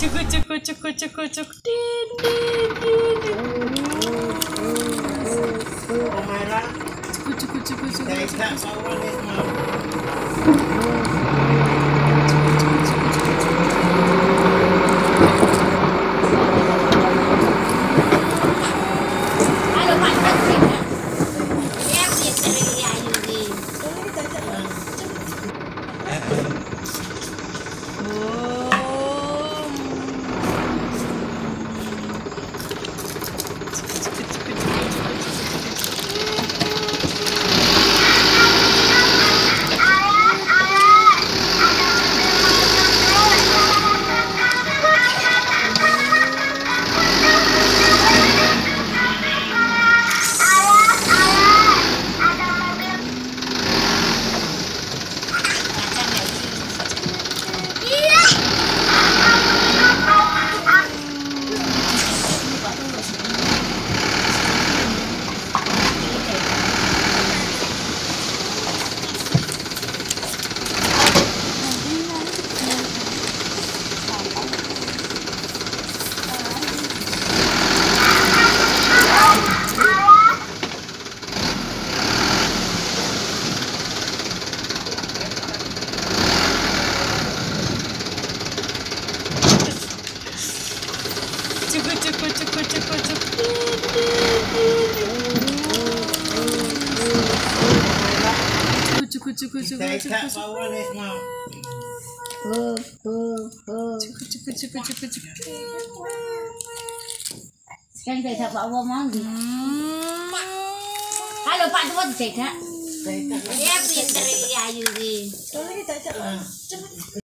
Cukup cukup cukup cukup cukup. Din din din. Cukup cukup cukup cukup. Cukup cukup cukup cukup cukup. Cukup cukup cukup cukup. Sekarang saya tak bawa. Halo Pak Tuan tidak. Teka Ya, pinter ya Ayu ini.